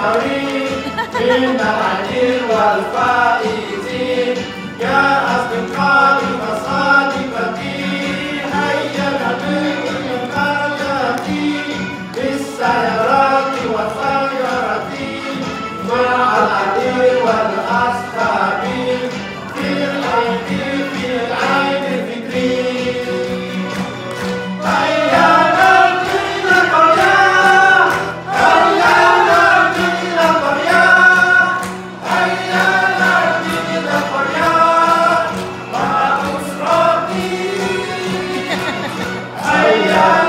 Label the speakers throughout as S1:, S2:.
S1: الحريم إن العدل والفائز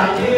S1: I did.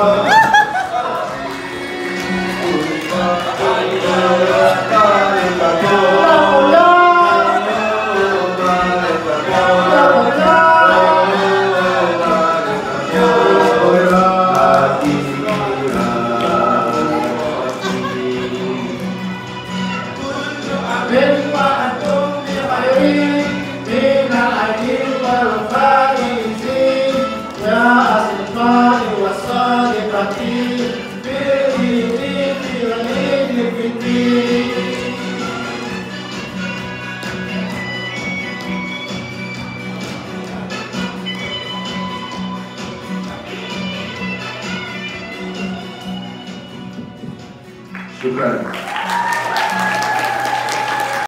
S1: Obrigado.